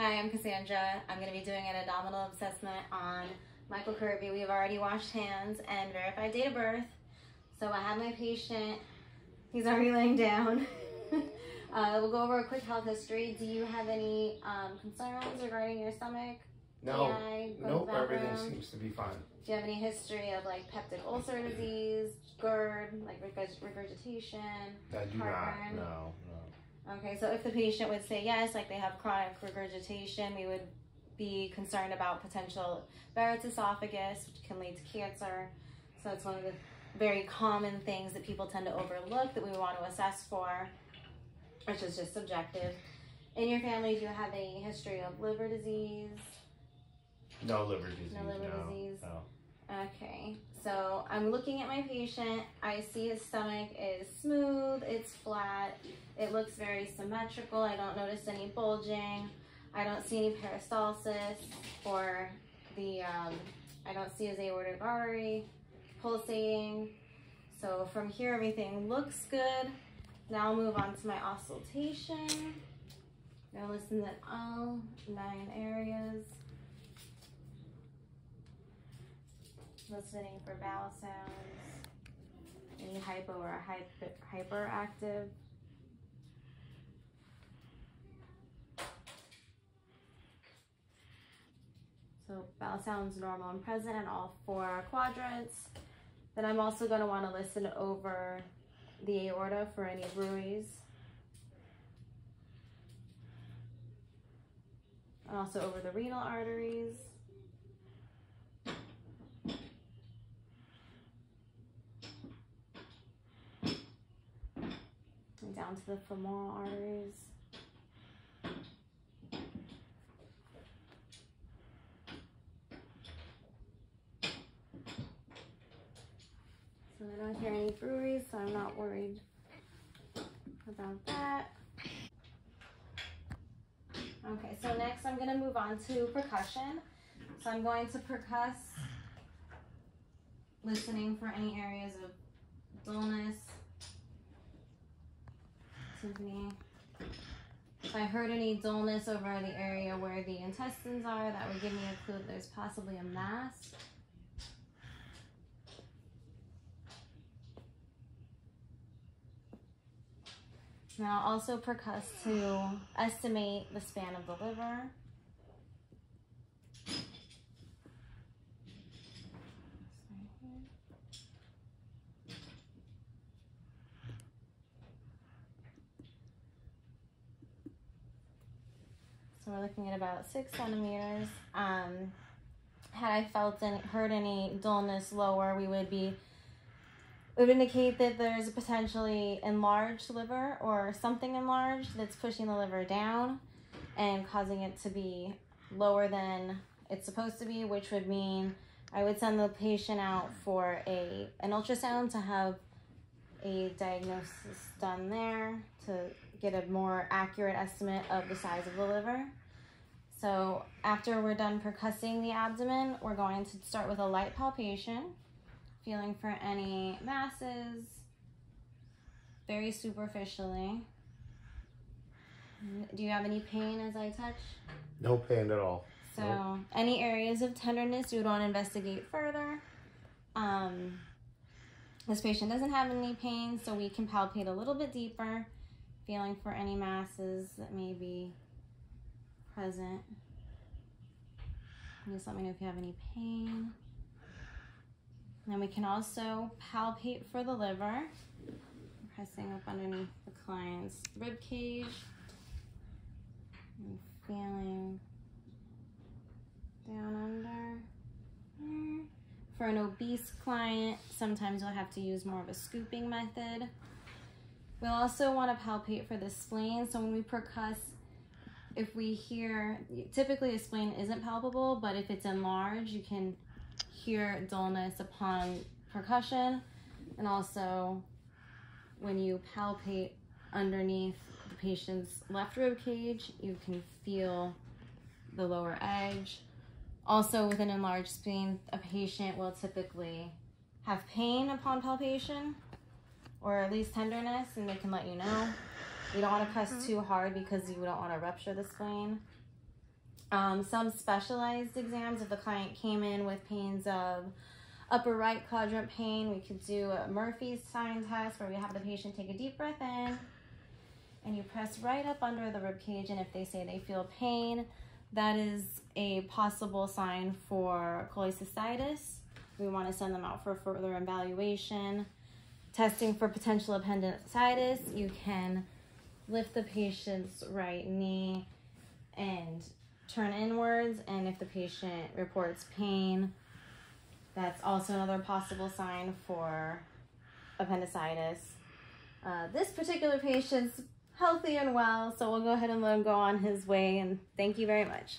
Hi, I'm Cassandra. I'm going to be doing an abdominal assessment on Michael Kirby. We've already washed hands and verified date of birth. So I have my patient. He's already laying down. uh, we'll go over a quick health history. Do you have any um, concerns regarding your stomach? No, GI, nope, everything seems to be fine. Do you have any history of like peptic ulcer disease, GERD, like regurgitation? I do Heartburn. not, no, no. Okay, so if the patient would say yes, like they have chronic regurgitation, we would be concerned about potential Barrett's esophagus, which can lead to cancer. So it's one of the very common things that people tend to overlook that we want to assess for, which is just subjective. In your family, do you have any history of liver disease? No liver disease, No liver no, disease. no. Okay, so I'm looking at my patient. I see his stomach is smooth, it's flat, it looks very symmetrical. I don't notice any bulging. I don't see any peristalsis or the, um, I don't see his aortic artery pulsating. So from here, everything looks good. Now I'll move on to my auscultation. Now listen to all nine areas. Listening for bowel sounds, any hypo or hyper, hyperactive. So bowel sounds normal and present in all four quadrants. Then I'm also going to want to listen over the aorta for any bruits. And also over the renal arteries. and down to the arteries. So I don't hear any bruits, so I'm not worried about that. Okay, so next I'm gonna move on to percussion. So I'm going to percuss, listening for any areas of dullness, If I heard any dullness over the area where the intestines are, that would give me a clue that there's possibly a mass. Now also percuss to estimate the span of the liver. We're looking at about six centimeters. Um, had I felt and heard any dullness lower, we would be it would indicate that there's a potentially enlarged liver or something enlarged that's pushing the liver down and causing it to be lower than it's supposed to be, which would mean I would send the patient out for a an ultrasound to have a diagnosis done there to get a more accurate estimate of the size of the liver. So after we're done percussing the abdomen, we're going to start with a light palpation, feeling for any masses, very superficially. Do you have any pain as I touch? No pain at all. So Nope. any areas of tenderness you would want to investigate further. Um, this patient doesn't have any pain, so we can palpate a little bit deeper, feeling for any masses that may be present. Just let me know if you have any pain. And then we can also palpate for the liver, pressing up underneath the client's rib cage and feeling down under there. For an obese client, sometimes you'll have to use more of a scooping method. We'll also want to palpate for the spleen. So when we percuss, if we hear, typically a spleen isn't palpable, but if it's enlarged, you can hear dullness upon percussion. And also when you palpate underneath the patient's left rib cage, you can feel the lower edge. Also, with an enlarged spleen, a patient will typically have pain upon palpation or at least tenderness, and they can let you know. You don't want to press too hard because you don't want to rupture the spleen. Um, some specialized exams, if the client came in with pains of upper right quadrant pain, we could do a Murphy's sign test where we have the patient take a deep breath in and you press right up under the rib cage. And if they say they feel pain, that is a possible sign for cholecystitis. We want to send them out for further evaluation. Testing for potential appendicitis, you can lift the patient's right knee and turn inwards. And if the patient reports pain, that's also another possible sign for appendicitis. Uh, this particular patient's healthy and well, so we'll go ahead and let him go on his way. And thank you very much.